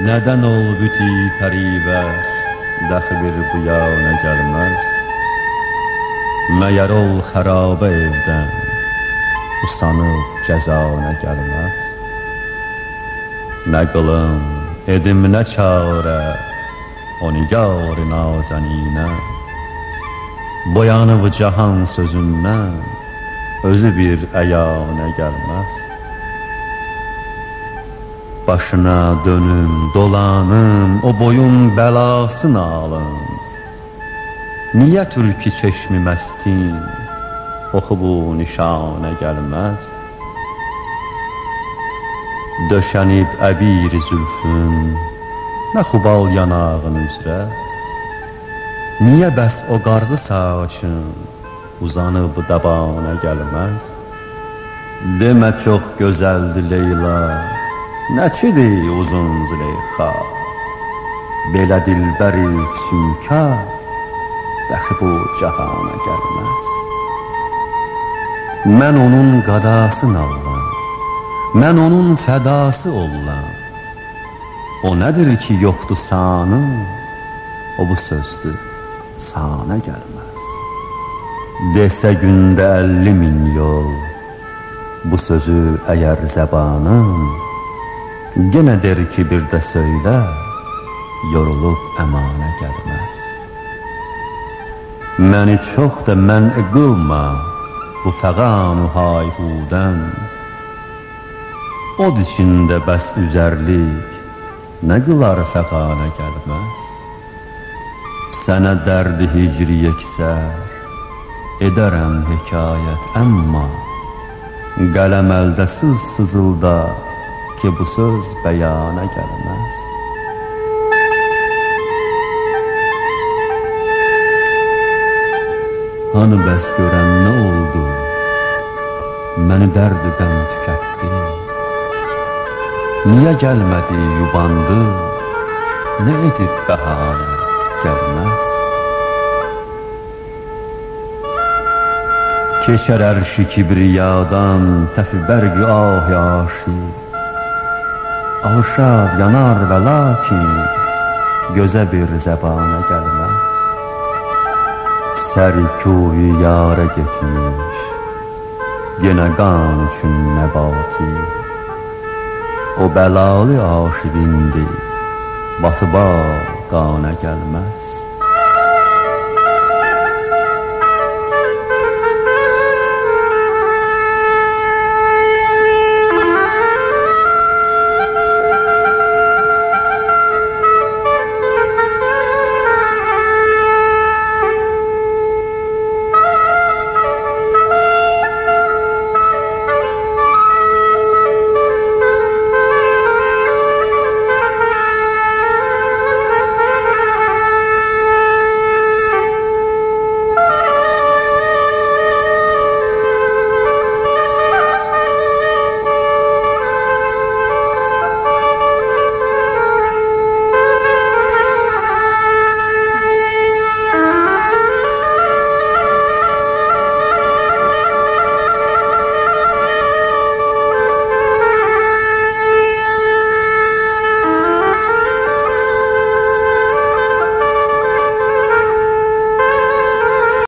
Nədən oldu ki, pərivər Dəxi bir bu yana gəlməz Məyər ol xərabə evdən Usanıb cəzana gəlməz Nə qılım, edim nə çarə O nigar nazəninə Boyanıb cahan sözündən Özü bir əyana gəlməz Başına dönüm, dolanım, o boyun bəlasını alım. Niyə türkü çeşmi məstin, oxu bu nişanə gəlməz? Döşənib əbir zülfün, nə xubal yanağın üzrə, Niyə bəs o qarğı saçın uzanıb dabana gəlməz? Demə çox gözəldir Leyla, Nəçidir uzun züleyxa? Belə dilbəri füsünkar Dəxi bu cahana gəlməz. Mən onun qadası nallam Mən onun fədası ollam. O nədir ki yoxdur sanı O bu sözdür sana gəlməz. Desə gündə əlli min yol Bu sözü əgər zəbanım Yenə der ki bir də söylə Yorulub əmanə gəlməz Məni çox da mən qılma Bu fəqanu hayhudən Od içində bəs üzərlik Nə qılar fəqanə gəlməz Sənə dərdi hicri yeksər Edərəm hekayət əmma Qələm əldə sız sızıldar ki bu söz bəyana gəlməz. Hanı bəs görən nə oldu? Məni dərd qəm tükətdi. Niyə gəlmədi yubandı? Nə edib bəhanə gəlməz? Keçər ərşi kibriyadan təfi bərqi ah aşiq Alışar, yanar və lakin Gözə bir zəbana gəlməz. Səri kuyu yara getmiş Yenə qan üçün nəbati. O bəlalı aşiqindi Batıba qana gəlməz